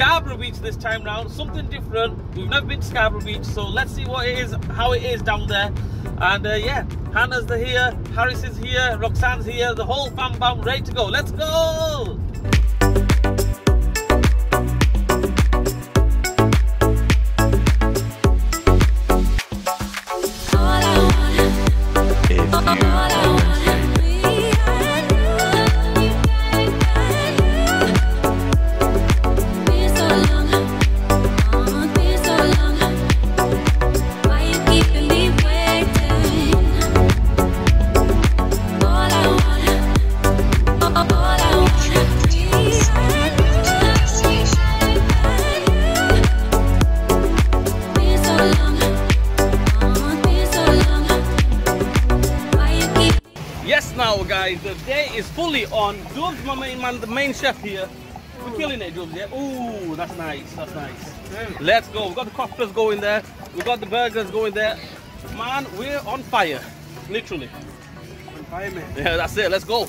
Scarborough Beach this time round, something different. We've never been to Scarborough Beach, so let's see what it is, how it is down there. And uh, yeah, Hannah's here, Harris is here, Roxanne's here, the whole fam bam ready to go. Let's go! Guys. The day is fully on. Dubs, my main man, the main chef here. We're killing it, Dubs, yeah? Ooh, that's nice. That's nice. Let's go. We've got the cocktails going there. We've got the burgers going there. Man, we're on fire. Literally. On fire, man. Yeah, that's it. Let's go.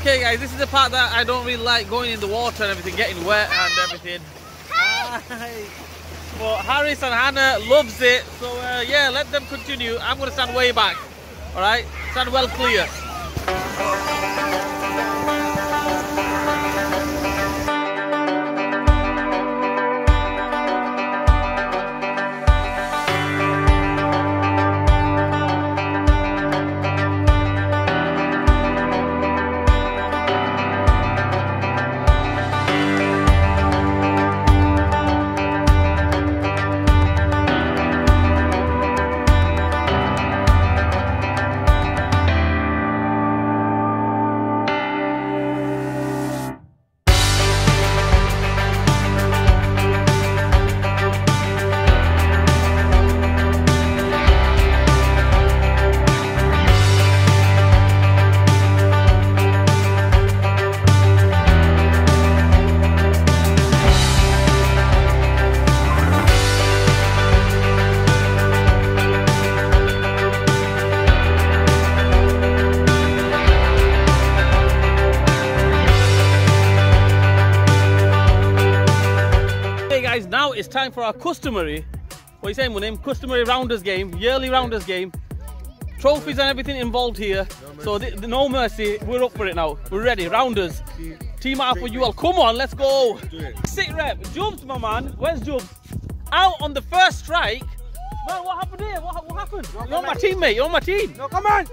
Okay guys, this is the part that I don't really like going in the water and everything, getting wet and everything. Hi. But Harris and Hannah loves it, so uh, yeah, let them continue. I'm going to stand way back, alright? Stand well clear. Time for our customary, what are you saying, my name? Customary rounders game, yearly rounders game. Trophies and everything involved here. No so the, the, no mercy, we're up for it now. We're ready, rounders. Team out for you all. Come on, let's go. Sit rep, Jubs, my man. Where's Jubs? Out on the first strike. Man, what happened here? What, what happened? No, You're my teammate. You're on my team. No, come on.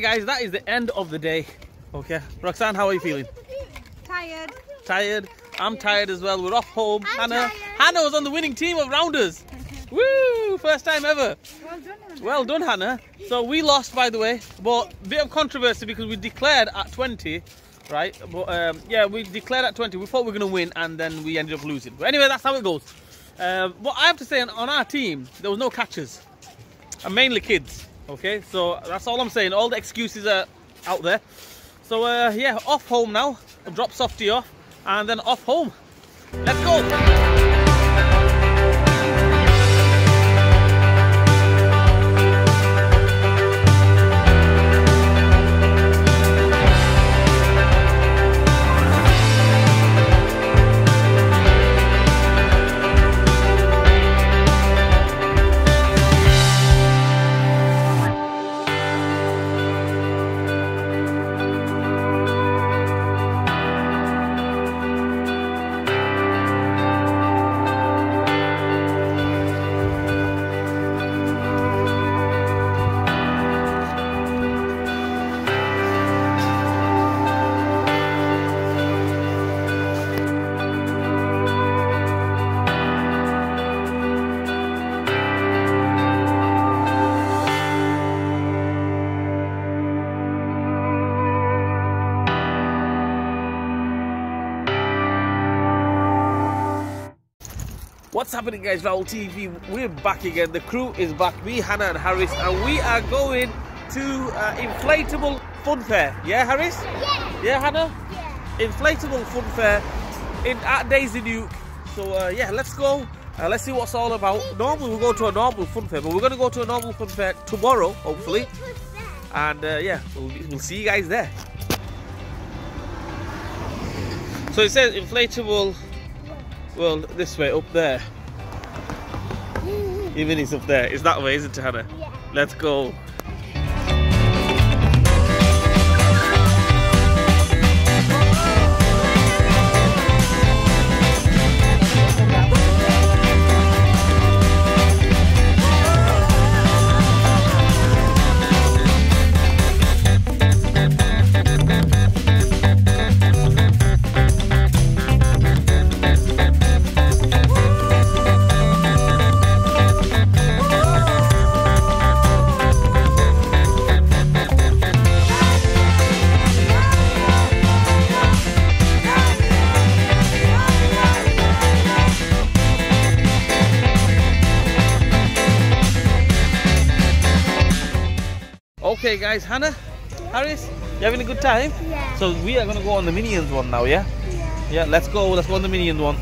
Guys, that is the end of the day. Okay, Roxanne, how are you feeling? Tired. Tired? I'm tired as well. We're off home. I'm Hannah, tired. Hannah was on the winning team of rounders. Woo! First time ever. Well done. Hannah. Well done, Hannah. So we lost, by the way, but bit of controversy because we declared at 20, right? But um, yeah, we declared at 20. We thought we were going to win, and then we ended up losing. But anyway, that's how it goes. Um, but I have to say, on, on our team, there was no catches, and mainly kids. Okay, so that's all I'm saying. All the excuses are out there. So uh, yeah, off home now. I'll drop Softy off, and then off home. Let's go. What's happening, guys? Raul TV. We're back again. The crew is back. Me, Hannah, and Harris, and we are going to uh, inflatable fun fair. Yeah, Harris? Yeah. Yeah, Hannah? Yeah. Inflatable fun fair in at Daisy Duke. So uh, yeah, let's go. Uh, let's see what's all about. Normally we go to a normal fun fair, but we're going to go to a normal fun fair tomorrow, hopefully. And uh, yeah, we'll, we'll see you guys there. So it says inflatable. Well, this way up there. Even it's up there. It's that way, isn't it, Hannah? Yeah. Let's go. Okay, guys, Hannah, Harris, you having a good time? Yeah. So we are gonna go on the Minions one now, yeah? Yeah, let's go. Let's go on the Minions one.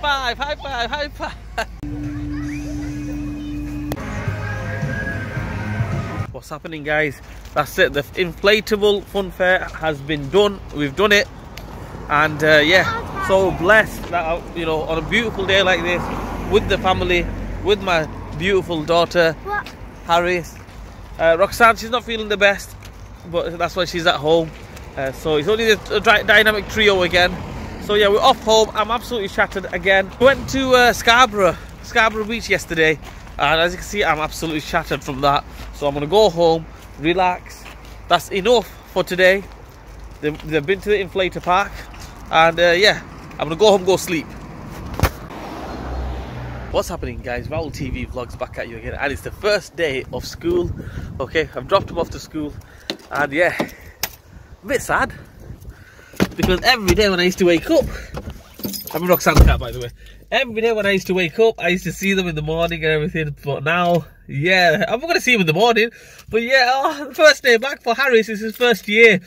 Five! High five! High five! What's happening, guys? That's it. The inflatable fun fair has been done. We've done it, and uh, yeah, so blessed that uh, you know on a beautiful day like this with the family, with my beautiful daughter What? Harris. Uh, Roxanne, she's not feeling the best, but that's why she's at home. Uh, so it's only the dynamic trio again. So yeah, we're off home. I'm absolutely shattered again. We went to uh, Scarborough, Scarborough Beach yesterday, and as you can see, I'm absolutely shattered from that. So I'm gonna go home, relax. That's enough for today. They've, they've been to the inflator park, and uh, yeah, I'm gonna go home, go sleep. What's happening guys? Raul TV vlogs back at you again and it's the first day of school. Okay, I've dropped him off to school and yeah, a bit sad because every day when I used to wake up, I'm a Roxanne cat, by the way. Every day when I used to wake up, I used to see them in the morning and everything. But now, yeah, I'm going to see him in the morning. But yeah, oh, first day back for Harris. It's his first year,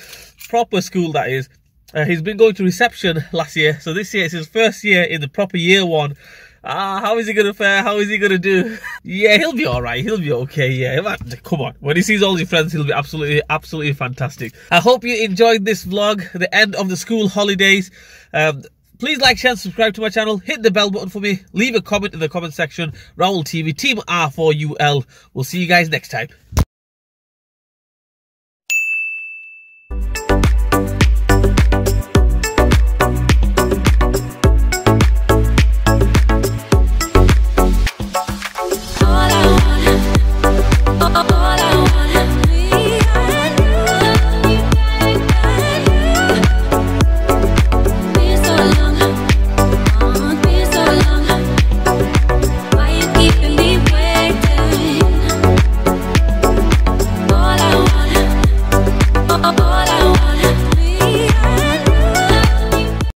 proper school that is. Uh, he's been going to reception last year, so this year it's his first year in the proper year one. Ah, how is he gonna fare? How is he gonna do? yeah, he'll be alright. He'll be okay. Yeah, come on. When he sees all his friends, he'll be absolutely, absolutely fantastic. I hope you enjoyed this vlog, the end of the school holidays. Um, Please like, share, and subscribe to my channel. Hit the bell button for me. Leave a comment in the comment section. Raul TV, Team R4UL. We'll see you guys next time.